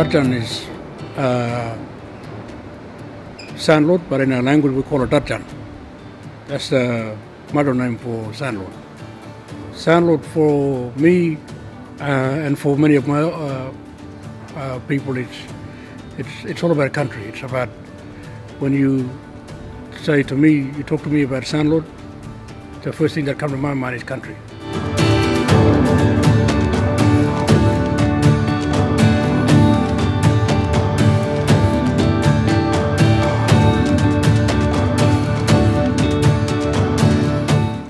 Dutjahn is uh, sandalwood, but in our language we call it Dutjahn. That's the modern name for sandalwood. Sandalwood for me uh, and for many of my uh, uh, people, it's, it's, it's all about country. It's about when you say to me, you talk to me about sandalwood, the first thing that comes to my mind is country.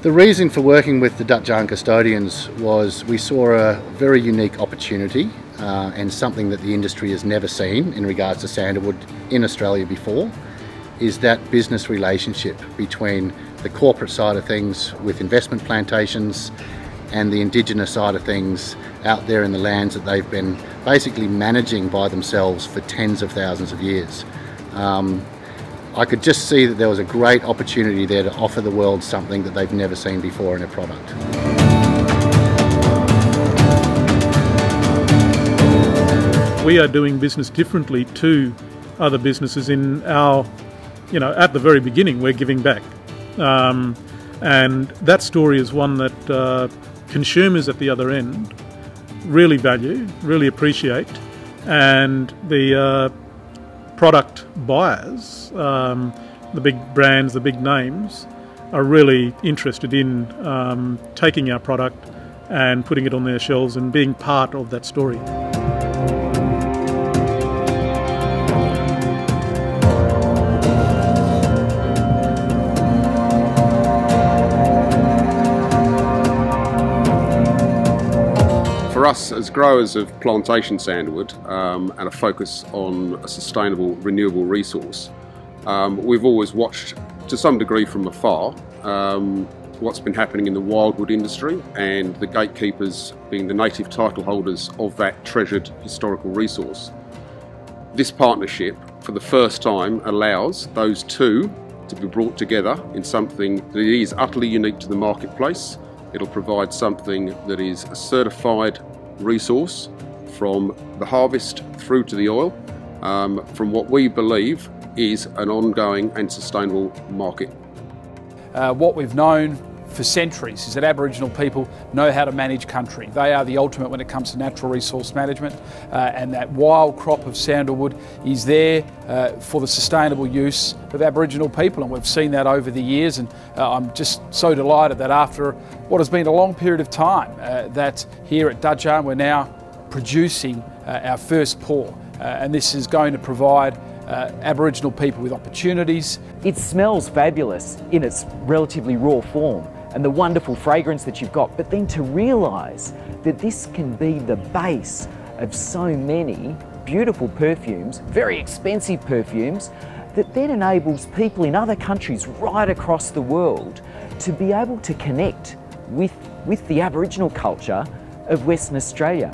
The reason for working with the Dutjahn Custodians was we saw a very unique opportunity uh, and something that the industry has never seen in regards to sandalwood in Australia before is that business relationship between the corporate side of things with investment plantations and the indigenous side of things out there in the lands that they've been basically managing by themselves for tens of thousands of years. Um, I could just see that there was a great opportunity there to offer the world something that they've never seen before in a product. We are doing business differently to other businesses in our, you know, at the very beginning, we're giving back. Um, and that story is one that uh, consumers at the other end really value, really appreciate, and the uh, product buyers, um, the big brands, the big names, are really interested in um, taking our product and putting it on their shelves and being part of that story. Us as growers of plantation sandalwood um, and a focus on a sustainable renewable resource, um, we've always watched to some degree from afar um, what's been happening in the wildwood industry and the gatekeepers being the native title holders of that treasured historical resource. This partnership for the first time allows those two to be brought together in something that is utterly unique to the marketplace It'll provide something that is a certified resource from the harvest through to the oil um, from what we believe is an ongoing and sustainable market. Uh, what we've known for centuries is that Aboriginal people know how to manage country. They are the ultimate when it comes to natural resource management uh, and that wild crop of sandalwood is there uh, for the sustainable use of Aboriginal people and we've seen that over the years and uh, I'm just so delighted that after what has been a long period of time uh, that here at Dutjahn we're now producing uh, our first pour uh, and this is going to provide uh, Aboriginal people with opportunities. It smells fabulous in its relatively raw form and the wonderful fragrance that you've got, but then to realise that this can be the base of so many beautiful perfumes, very expensive perfumes, that then enables people in other countries right across the world to be able to connect with, with the Aboriginal culture of Western Australia.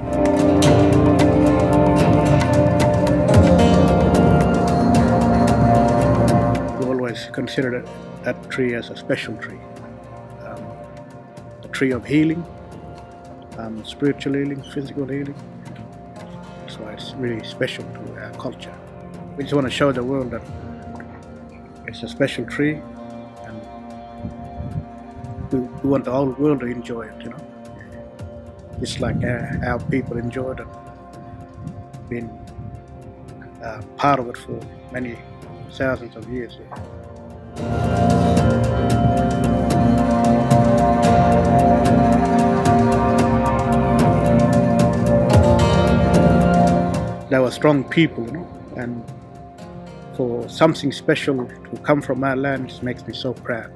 We've always consider that tree as a special tree tree of healing, um, spiritual healing, physical healing. That's why it's really special to our culture. We just want to show the world that it's a special tree and we, we want the whole world to enjoy it, you know. Just like our, our people enjoyed it, been uh, part of it for many thousands of years. Yeah. They were strong people, you know, and for something special to come from our land makes me so proud.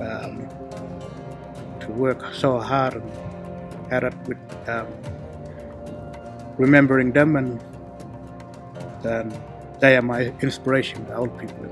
Um, to work so hard and at it with um, remembering them and um, they are my inspiration, the old people.